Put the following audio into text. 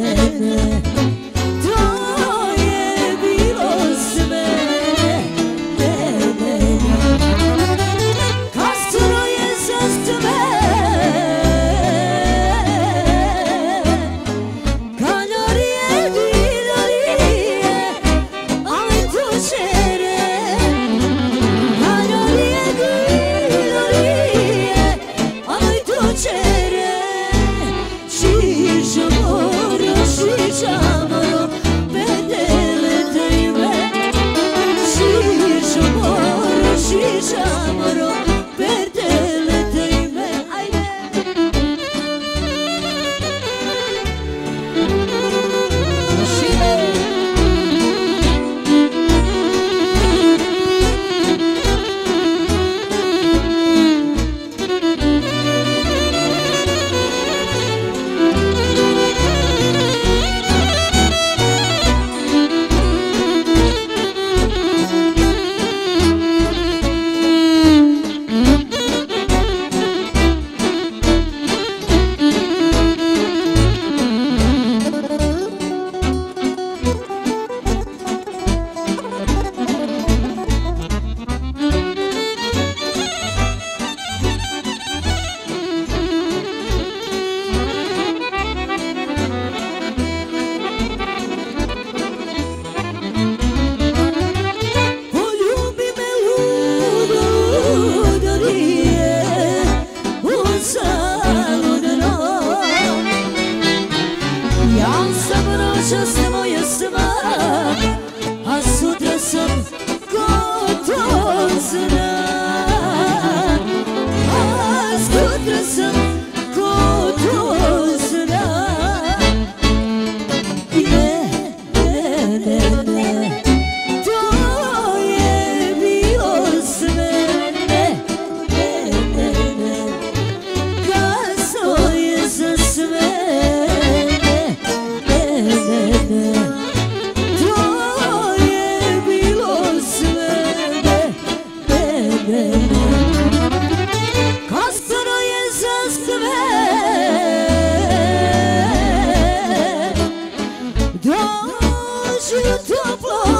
yeah. Ne Kasno je toplo